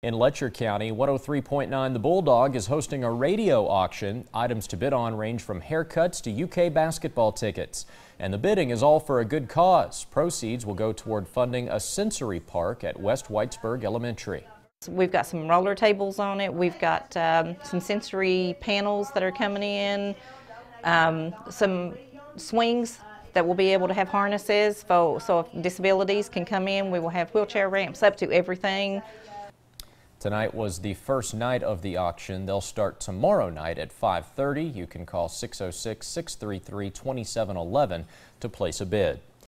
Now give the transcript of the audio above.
In Letcher County, 103.9 The Bulldog is hosting a radio auction. Items to bid on range from haircuts to UK basketball tickets. And the bidding is all for a good cause. Proceeds will go toward funding a sensory park at West Whitesburg Elementary. We've got some roller tables on it. We've got um, some sensory panels that are coming in, um, some swings that will be able to have harnesses. For, so if disabilities can come in, we will have wheelchair ramps up to everything. Tonight was the first night of the auction. They'll start tomorrow night at 5:30. You can call 606-633-2711 to place a bid.